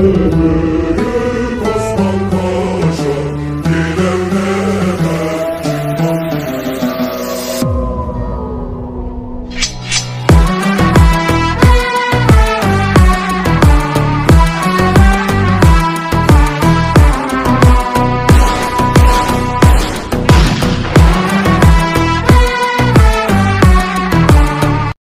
Hare